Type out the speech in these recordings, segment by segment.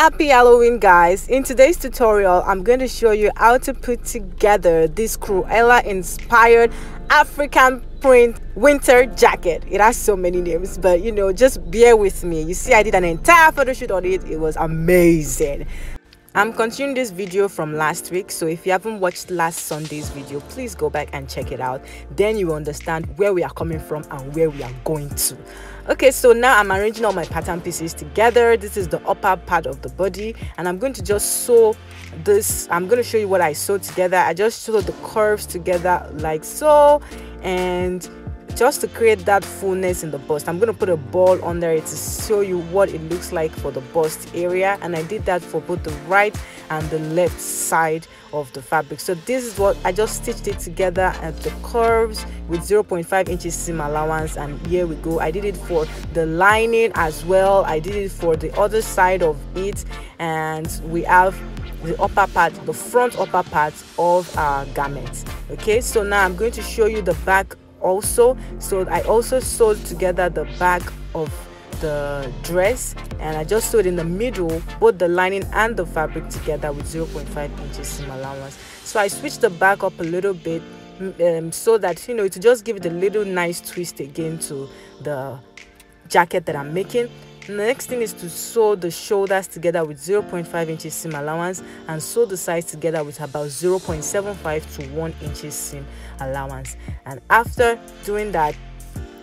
Happy Halloween guys! In today's tutorial, I'm going to show you how to put together this Cruella inspired African print winter jacket. It has so many names, but you know, just bear with me. You see, I did an entire photo shoot on it. It was amazing. I'm continuing this video from last week, so if you haven't watched last Sunday's video, please go back and check it out. Then you understand where we are coming from and where we are going to. Okay, so now I'm arranging all my pattern pieces together. This is the upper part of the body, and I'm going to just sew this. I'm going to show you what I sewed together. I just sewed the curves together like so, and just to create that fullness in the bust i'm going to put a ball under it to show you what it looks like for the bust area. And i did that for both the right and the left side of the fabric. So this is what i just stitched it together at the curves with 0.5 inches seam allowance. And here we go. I did it for the lining as well. I did it for the other side of it. And we have the upper part the front upper part of our garment. Okay so now i'm going to show you the back also. So i also sewed together the back of the dress and i just sewed in the middle both the lining and the fabric together with 0.5 inches seam allowance. So i switched the back up a little bit um, so that you know to just give it a little nice twist again to the jacket that i'm making next thing is to sew the shoulders together with 0.5 inches seam allowance and sew the sides together with about 0.75 to 1 inches seam allowance. And after doing that,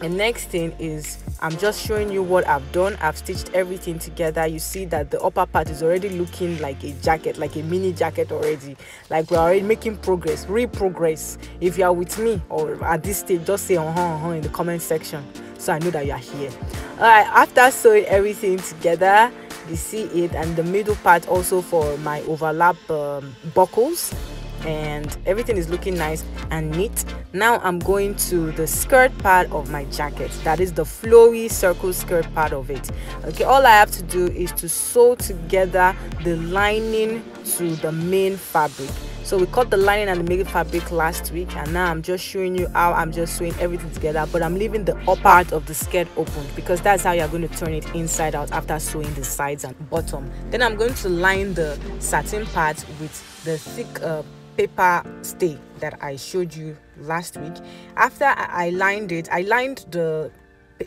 the next thing is i'm just showing you what i've done. I've stitched everything together. You see that the upper part is already looking like a jacket like a mini jacket already. Like we're already making progress real progress. If you are with me or at this stage just say uh-huh, uh-huh in the comment section so i know that you are here. All right after sewing everything together you see it and the middle part also for my overlap um, buckles and everything is looking nice and neat. Now i'm going to the skirt part of my jacket. That is the flowy circle skirt part of it. Okay all i have to do is to sew together the lining to the main fabric. So we cut the lining and the main fabric last week and now i'm just showing you how i'm just sewing everything together but i'm leaving the upper part of the skirt open because that's how you're going to turn it inside out after sewing the sides and bottom. Then i'm going to line the satin part with the thick uh, paper stay that I showed you last week. After I lined it, I lined the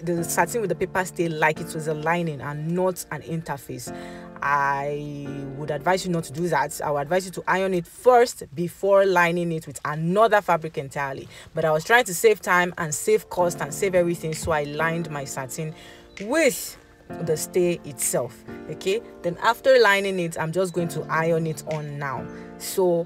the satin with the paper stay like it was a lining and not an interface. I would advise you not to do that. I would advise you to iron it first before lining it with another fabric entirely. But I was trying to save time and save cost and save everything, so I lined my satin with the stay itself okay then after lining it i'm just going to iron it on now so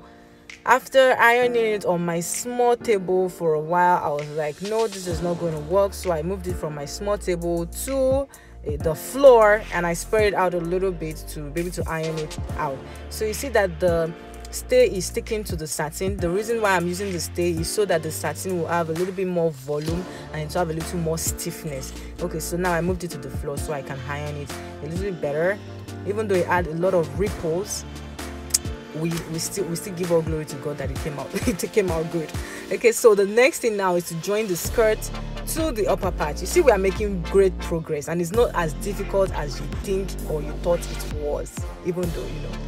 after ironing it on my small table for a while i was like no this is not going to work. So i moved it from my small table to eh, the floor and i spread it out a little bit to be able to iron it out. So you see that the stay is sticking to the satin. The reason why i'm using the stay is so that the satin will have a little bit more volume and to have a little more stiffness. Okay so now i moved it to the floor so i can iron it a little bit better. Even though it had a lot of ripples we we still we still give all glory to God that it came out it came out good. Okay, so the next thing now is to join the skirt to the upper part. You see, we are making great progress, and it's not as difficult as you think or you thought it was, even though you know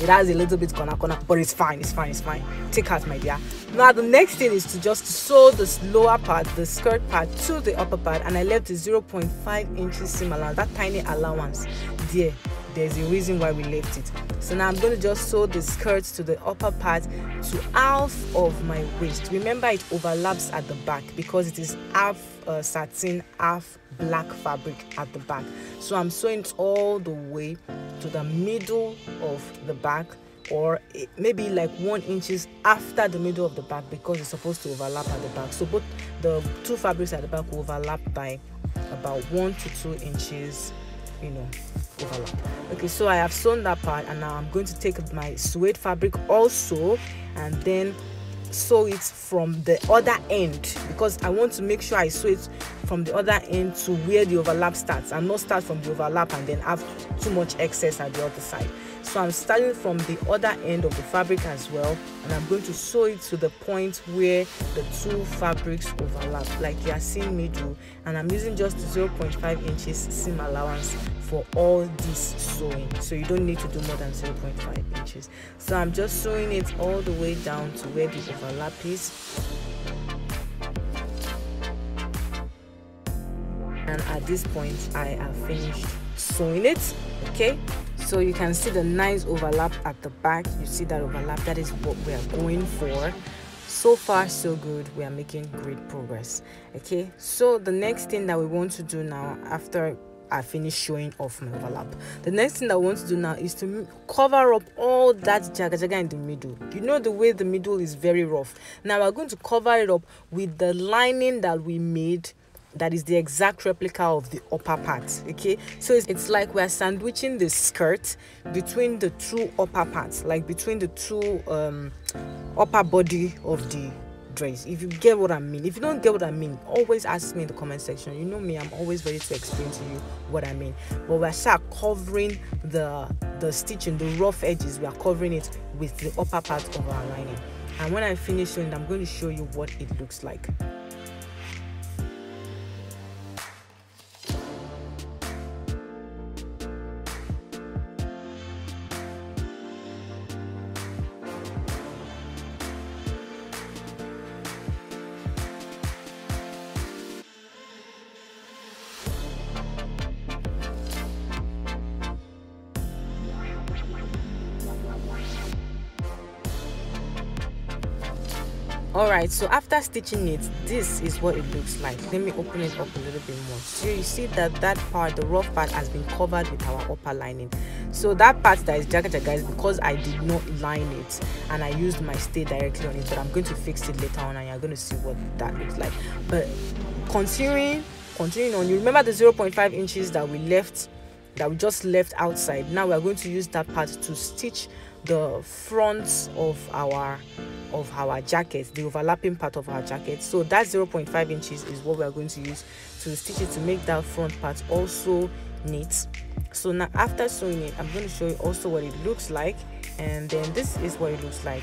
it has a little bit corner corner but it's fine it's fine it's fine take heart my dear now the next thing is to just sew this lower part the skirt part to the upper part and i left the 0.5 inches seam allowance that tiny allowance there there's a reason why we left it so now i'm going to just sew the skirt to the upper part to half of my waist. Remember it overlaps at the back because it is half uh, satin half black fabric at the back. So i'm sewing it all the way to the middle of the back or maybe like one inches after the middle of the back because it's supposed to overlap at the back. So both the two fabrics at the back overlap by about one to two inches you know overlap. Okay so i have sewn that part and now i'm going to take my suede fabric also and then sew it from the other end because I want to make sure I sew it from the other end to where the overlap starts and not start from the overlap and then have too much excess at the other side. So I'm starting from the other end of the fabric as well and I'm going to sew it to the point where the two fabrics overlap like you are seeing me do. And I'm using just 0.5 inches seam allowance for all this sewing. So you don't need to do more than 0.5 inches. So i'm just sewing it all the way down to where the overlap is and at this point i have finished sewing it okay so you can see the nice overlap at the back you see that overlap that is what we are going for so far so good we are making great progress okay so the next thing that we want to do now after I finish showing off my overlap. The next thing I want to do now is to cover up all that jaga jaga in the middle. You know the way the middle is very rough. Now we're going to cover it up with the lining that we made that is the exact replica of the upper part okay? So it's, it's like we're sandwiching the skirt between the two upper parts like between the two um upper body of the dress. If you get what i mean. If you don't get what i mean always ask me in the comment section. You know me i'm always ready to explain to you what i mean. But we're start covering the the stitching the rough edges. We are covering it with the upper part of our lining. And when i finish showing i'm going to show you what it looks like all right so after stitching it this is what it looks like. Let me open it up a little bit more. So you see that that part the rough part has been covered with our upper lining. So that part that is jaga jaga is because i did not line it and i used my stay directly on it but i'm going to fix it later on and you're going to see what that looks like. But continuing continuing on you remember the 0.5 inches that we left that we just left outside? Now we are going to use that part to stitch the front of our of our jacket the overlapping part of our jacket so that 0.5 inches is what we are going to use to stitch it to make that front part also neat. So now after sewing it i'm going to show you also what it looks like. And then this is what it looks like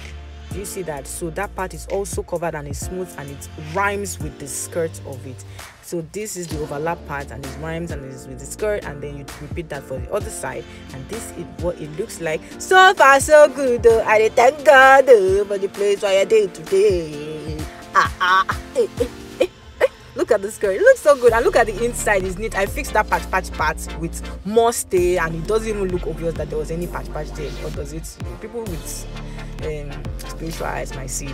do you see that? So that part is also covered and it's smooth and it rhymes with the skirt of it. So this is the overlap part and it rhymes and it's with the skirt and then you repeat that for the other side. And this is what it looks like. So far so good though. I thank god for the place where i did today. Ah ah eh, eh, eh, eh. look at the skirt. It looks so good. And look at the inside. It's neat. I fixed that patch patch part with more stay and it doesn't even look obvious that there was any patch patch there. Or does it? People with um, spiritual eyes might see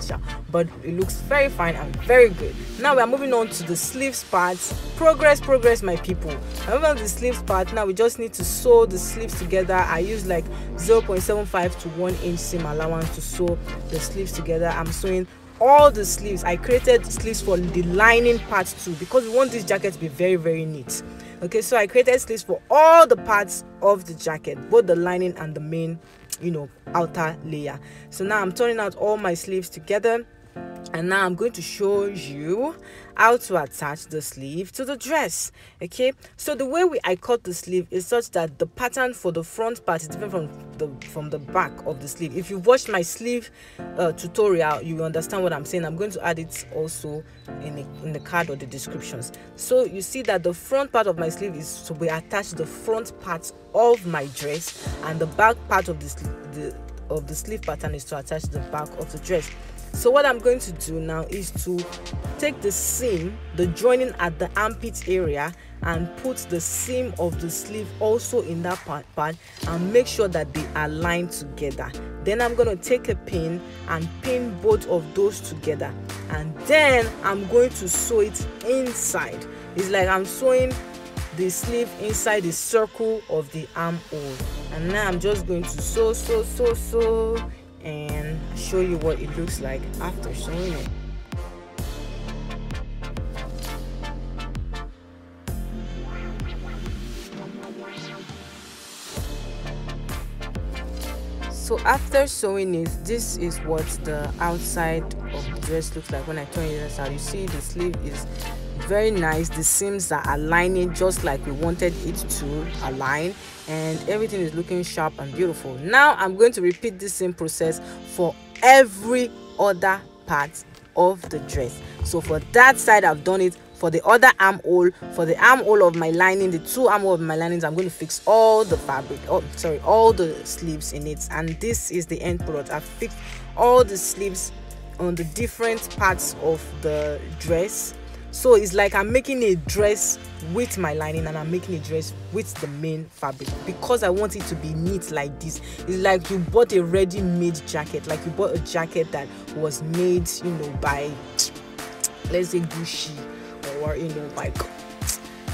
but it looks very fine and very good. Now we are moving on to the sleeves part. Progress progress my people. I remember the sleeves part? Now we just need to sew the sleeves together. I use like 0.75 to 1 inch seam allowance to sew the sleeves together. I'm sewing all the sleeves. I created sleeves for the lining part too because we want this jacket to be very very neat. Okay so i created sleeves for all the parts of the jacket both the lining and the main you know outer layer. So now i'm turning out all my sleeves together and now i'm going to show you how to attach the sleeve to the dress okay? So the way we i cut the sleeve is such that the pattern for the front part is different from the from the back of the sleeve. If you've watched my sleeve uh, tutorial you understand what i'm saying. I'm going to add it also in the, in the card or the descriptions. So you see that the front part of my sleeve is to be attached to the front part of my dress and the back part of the, of the sleeve pattern is to attach the back of the dress so what i'm going to do now is to take the seam the joining at the armpit area and put the seam of the sleeve also in that part, part and make sure that they align together. Then i'm going to take a pin and pin both of those together. And then i'm going to sew it inside. It's like i'm sewing the sleeve inside the circle of the armhole. And now i'm just going to sew sew sew sew and show you what it looks like after sewing it. So after sewing it this is what the outside of the dress looks like when i turn it out you see the sleeve is very nice. The seams are aligning just like we wanted it to align and everything is looking sharp and beautiful. Now i'm going to repeat the same process for every other part of the dress. So for that side i've done it. For the other armhole for the armhole of my lining the two armhole of my linings i'm going to fix all the fabric oh sorry all the sleeves in it. And this is the end product. I've fixed all the sleeves on the different parts of the dress so it's like i'm making a dress with my lining and i'm making a dress with the main fabric because i want it to be neat like this. It's like you bought a ready-made jacket like you bought a jacket that was made you know by let's say gucci or you know like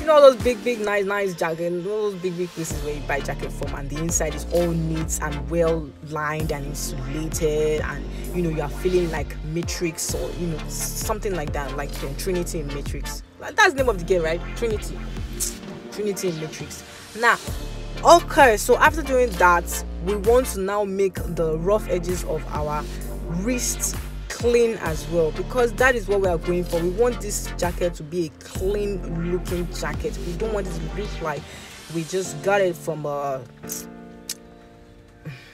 know those big big nice nice jackets those big big places where you buy jacket from and the inside is all neat and well lined and insulated and you know you are feeling like matrix or you know something like that like the trinity in matrix. That's the name of the game right? Trinity. Trinity in matrix. Now okay so after doing that we want to now make the rough edges of our wrists clean as well. Because that is what we are going for. We want this jacket to be a clean looking jacket. We don't want it to look like we just got it from a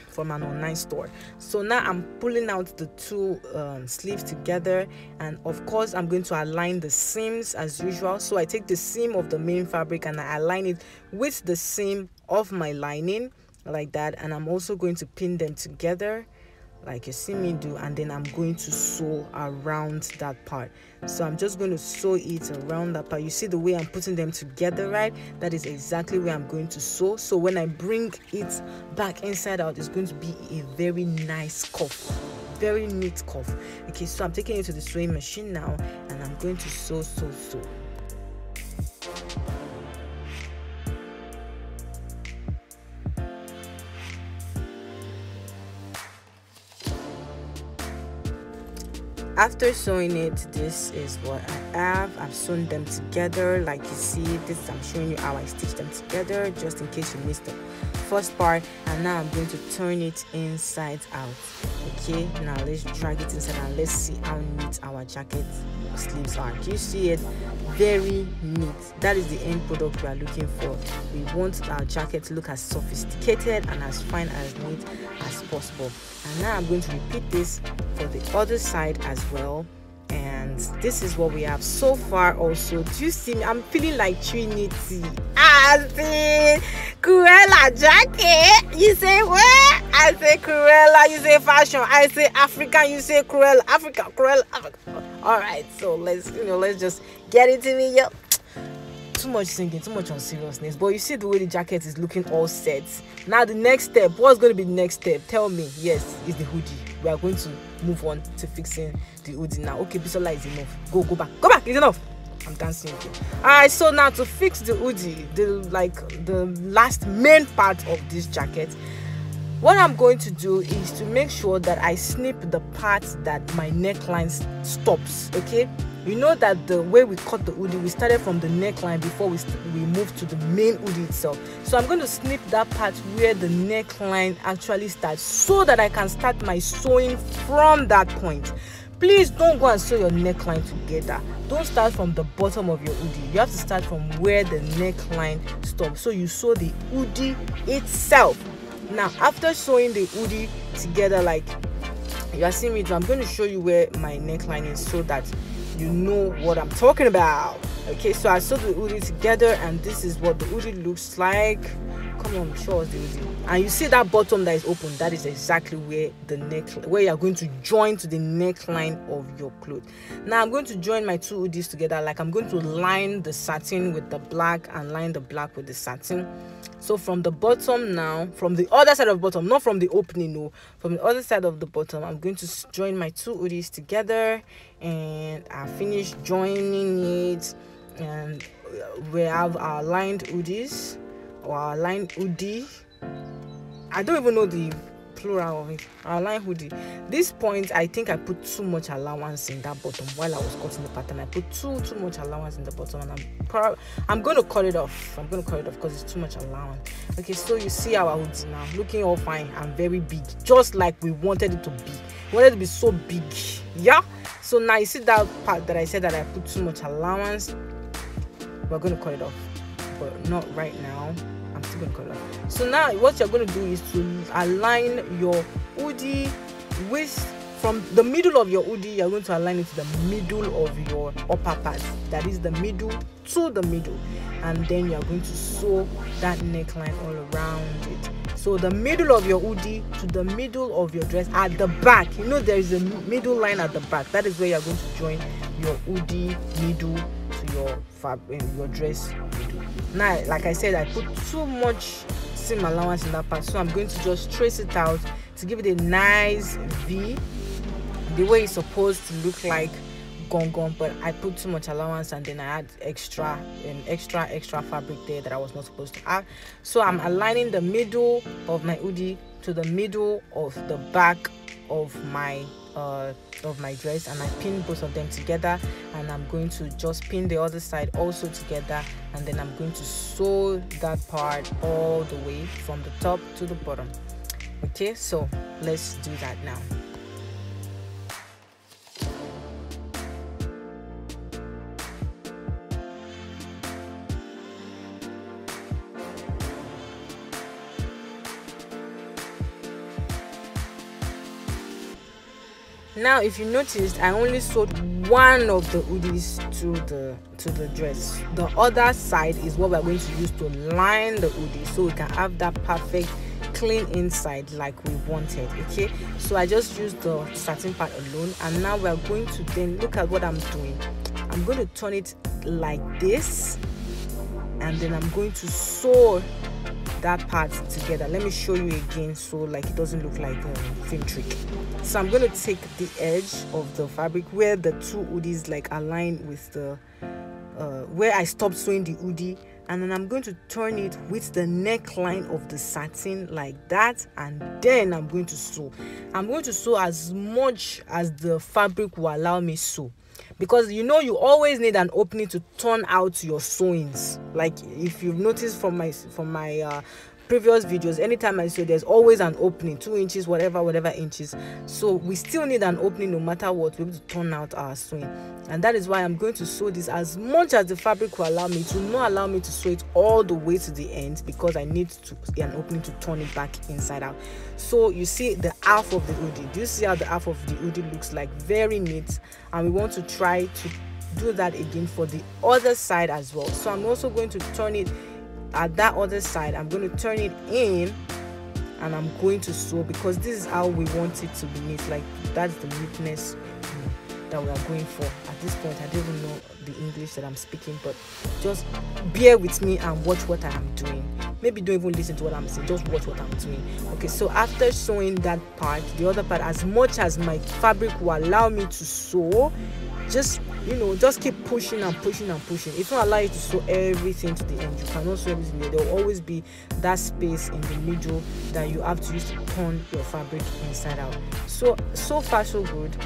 from an online store. So now i'm pulling out the two um, sleeves together. And of course i'm going to align the seams as usual. So i take the seam of the main fabric and i align it with the seam of my lining like that. And i'm also going to pin them together like you see me do and then i'm going to sew around that part. So i'm just going to sew it around that part. You see the way i'm putting them together right? That is exactly where i'm going to sew. So when i bring it back inside out it's going to be a very nice cuff. Very neat cuff. Okay so i'm taking it to the sewing machine now and i'm going to sew sew sew after sewing it this is what i have. I've sewn them together. Like you see this i'm showing you how i stitch them together just in case you missed the first part. And now i'm going to turn it inside out. Okay now let's drag it inside and let's see how neat our jacket sleeves are. Do you see it very neat. That is the end product we are looking for. We want our jacket to look as sophisticated and as fine as neat as possible. And now i'm going to repeat this for the other side as well. And this is what we have so far also. Do you see me? I'm feeling like trinity. As in cruella jacket. You say what? I say cruella you say fashion. I say african you say cruella africa cruella africa all right so let's you know let's just get into it yo too much singing too much on seriousness but you see the way the jacket is looking all set. Now the next step what's going to be the next step? Tell me. Yes is the hoodie. We are going to move on to fixing the hoodie now. Okay bisola is enough. Go go back. Go back it's enough. I'm dancing again. All right so now to fix the hoodie the like the last main part of this jacket what i'm going to do is to make sure that i snip the part that my neckline stops okay? You know that the way we cut the hoodie we started from the neckline before we we moved to the main hoodie itself. So i'm going to snip that part where the neckline actually starts so that i can start my sewing from that point. Please don't go and sew your neckline together. Don't start from the bottom of your hoodie. You have to start from where the neckline stops. So you sew the hoodie itself now after sewing the hoodie together like you are seeing me do i'm going to show you where my neckline is so that you know what i'm talking about. Okay so i sewed the hoodie together and this is what the hoodie looks like. Come on show us the hoodie. And you see that bottom that is open that is exactly where the neck where you're going to join to the neckline of your clothes. Now i'm going to join my two hoodies together like i'm going to line the satin with the black and line the black with the satin so from the bottom now from the other side of bottom not from the opening no. From the other side of the bottom i'm going to join my two hoodies together and i finished joining it. And uh, we have our lined hoodies or our lined hoodie. I don't even know the our line hoodie this point i think i put too much allowance in that bottom while i was cutting the pattern. I put too too much allowance in the bottom and i'm probably i'm going to cut it off. I'm going to cut it off because it's too much allowance. Okay so you see our hoodie now. Looking all fine and very big just like we wanted it to be. We wanted it to be so big yeah? So now you see that part that i said that i put too much allowance? We're going to cut it off but not right now off so now what you're going to do is to align your hoodie with from the middle of your hoodie you're going to align it to the middle of your upper part. That is the middle to the middle. And then you're going to sew that neckline all around it. So the middle of your hoodie to the middle of your dress at the back. You know there is a middle line at the back. That is where you're going to join your hoodie middle your fab eh, your dress. Now like i said i put too much seam allowance in that part so i'm going to just trace it out to give it a nice v the way it's supposed to look like gone gone but i put too much allowance and then i had extra um, extra extra fabric there that i was not supposed to add. So i'm aligning the middle of my hoodie to the middle of the back of my uh, of my dress and I pin both of them together and I'm going to just pin the other side also together and then I'm going to sew that part all the way from the top to the bottom. Okay so let's do that now now if you noticed i only sewed one of the hoodies to the to the dress. The other side is what we're going to use to line the hoodie so we can have that perfect clean inside like we wanted okay? So i just used the satin part alone and now we're going to then look at what i'm doing. I'm going to turn it like this and then i'm going to sew that part together. Let me show you again so like it doesn't look like a film trick so i'm going to take the edge of the fabric where the two hoodies like align with the uh, where i stopped sewing the hoodie and then i'm going to turn it with the neckline of the satin like that and then i'm going to sew. I'm going to sew as much as the fabric will allow me sew because you know you always need an opening to turn out your sewings like if you've noticed from my from my uh, previous videos anytime i say there's always an opening two inches whatever whatever inches. So we still need an opening no matter what to be able to turn out our sewing and that is why i'm going to sew this as much as the fabric will allow me to not allow me to sew it all the way to the end because i need to an opening to turn it back inside out. So you see the half of the hoodie. Do you see how the half of the hoodie looks like? Very neat. And we want to try to do that again for the other side as well. So i'm also going to turn it at that other side i'm going to turn it in and i'm going to sew because this is how we want it to be neat like that's the neatness that we are going for. At this point i don't even know the english that i'm speaking but just bear with me and watch what i am doing maybe don't even listen to what i'm saying. Just watch what i'm doing. Okay so after sewing that part the other part as much as my fabric will allow me to sew just you know just keep pushing and pushing and pushing. It won't allow you to sew everything to the end. You cannot sew everything there will always be that space in the middle that you have to use to turn your fabric inside out. So so far so good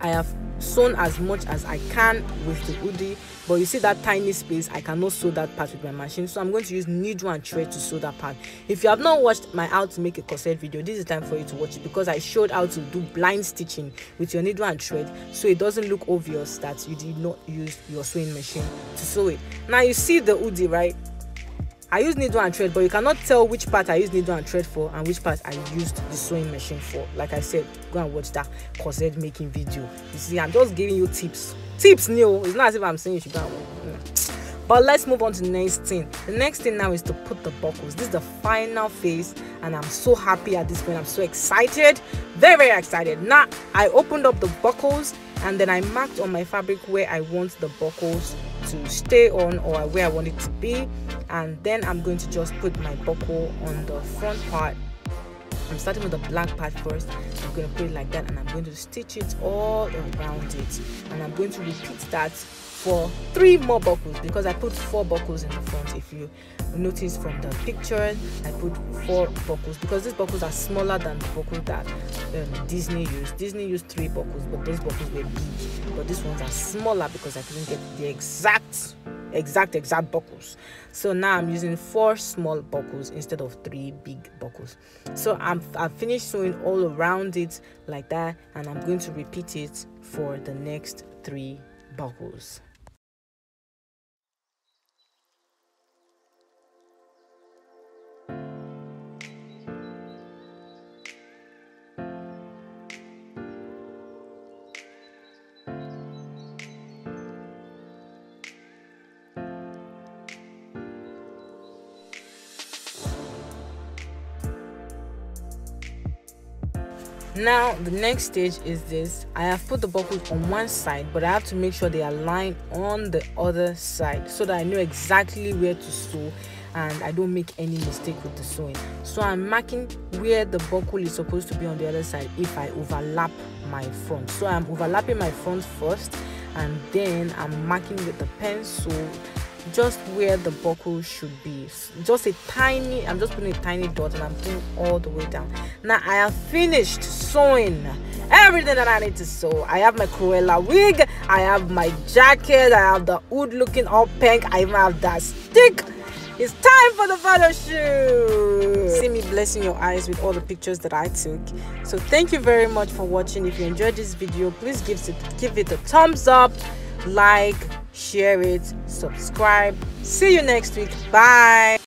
I have sewn as much as I can with the hoodie but you see that tiny space I cannot sew that part with my machine. So I'm going to use needle and thread to sew that part. If you have not watched my how to make a corset video this is time for you to watch it because I showed how to do blind stitching with your needle and thread. So it doesn't look obvious that you did not use your sewing machine to sew it. Now you see the hoodie right I use needle and thread, but you cannot tell which part I use needle and thread for and which part I used the sewing machine for. Like I said, go and watch that corset making video. You see, I'm just giving you tips. Tips, Neil. It's not as if I'm saying you should go and. But let's move on to the next thing. The next thing now is to put the buckles. This is the final phase, and I'm so happy at this point. I'm so excited, very very excited. Now I opened up the buckles and then I marked on my fabric where I want the buckles to stay on or where I want it to be. And then I'm going to just put my buckle on the front part I'm starting with the black part first. I'm going to put it like that and I'm going to stitch it all around it. And I'm going to repeat that for three more buckles because I put four buckles in the front if you notice from the picture. I put four buckles because these buckles are smaller than the buckle that um, Disney used. Disney used three buckles but those buckles were big. But these ones are smaller because I couldn't get the exact exact exact buckles. So now i'm using four small buckles instead of three big buckles. So i'm i've finished sewing all around it like that and i'm going to repeat it for the next three buckles now the next stage is this. I have put the buckles on one side but i have to make sure they align on the other side so that i know exactly where to sew and i don't make any mistake with the sewing. So i'm marking where the buckle is supposed to be on the other side if i overlap my front. So i'm overlapping my front first and then i'm marking with the pencil just where the buckle should be. Just a tiny i'm just putting a tiny dot and i'm putting all the way down. Now i have finished sewing everything that i need to sew. I have my cruella wig i have my jacket i have the hood looking all pink i even have that stick. It's time for the photo shoot. See me blessing your eyes with all the pictures that i took. So thank you very much for watching. If you enjoyed this video please give it give it a thumbs up like share it subscribe. See you next week. Bye